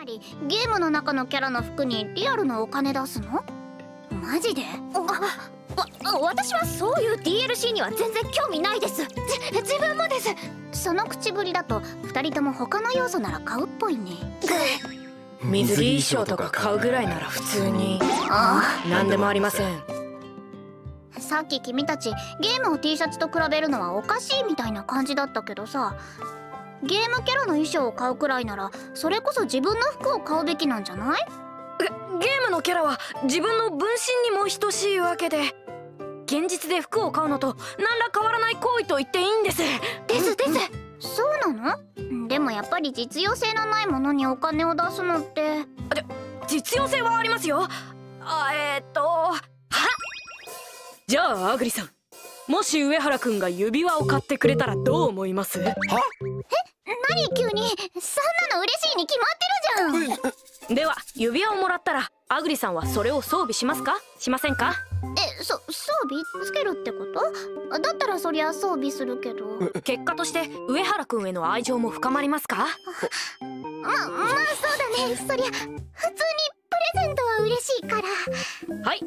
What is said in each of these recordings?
まりゲームの中のキャラの服にリアルのお金出すの？マジで？わ私はそういう DLC には全然興味ないです。じ自分もです。その口ぶりだと2人とも他の要素なら買うっぽいね。水着衣装とか買うぐらいなら普通に。あ何でもありません。あさっき君たちゲームを T シャツと比べるのはおかしいみたいな感じだったけどさゲームキャラの衣装を買うくらいならそれこそ自分の服を買うべきなんじゃない？ゲームのキャラは自分の分身にも等しいわけで。現実で服を買うのと何ら変わらない行為と言っていいんです。ですです。そうなの？でもやっぱり実用性のないものにお金を出すのって。実用性はありますよ。あえー、っとはじゃあアグリさんもし上原くんが指輪を買ってくれたらどう思います？何急に？そんなの嬉しいに決まってるじゃん。では指輪をもらったらアグリさんはそれを装備しますか？しませんか？えそ装備つけるってこと？だったらそりゃ装備するけど。結果として上原くんへの愛情も深まりますか？ままあそうだね。そりゃ普通にプレゼントは嬉しいから。はい。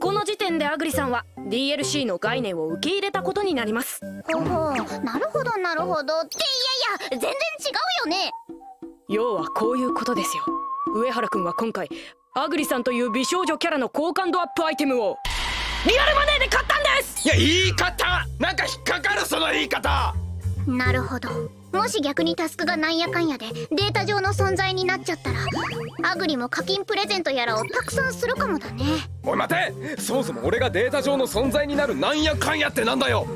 この時点でアグリさんは DLC の概念を受け入れたことになります。ほほうなるほどなるほど。っていやいや全然違うよね。要はこういうことですよ。上原くんは今回アグリさんという美少女キャラの好感度アップアイテムを。リアルマネーで買ったんです！いや言い方。なんか引っかかるその言い方。なるほどもし逆にタスクがなんやかんやでデータ上の存在になっちゃったらアグリも課金プレゼントやらをたくさんするかもだね。おい待てそもそも俺がデータ上の存在になるなんやかんやってなんだよ。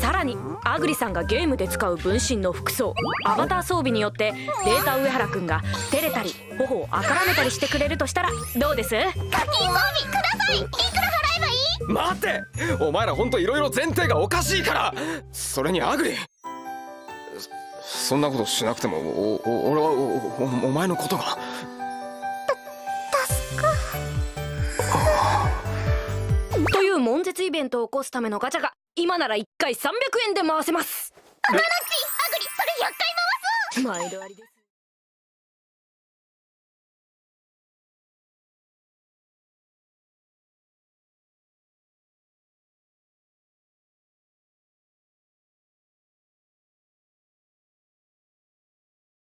さらにアグリさんがゲームで使う分身の服装アバター装備によってデータ上原くんが照れたり頬をあからめたりしてくれるとしたらどうです？課金装備ください。いくら払えばいい？待ってお前らほんといろいろ前提がおかしいから。それにアグリそそんなことしなくてもおお俺はおおお前のことが。という悶絶イベントを起こすためのガチャが今なら1回300円で回せます。マナッチアグリそれ100回回す毎度ありです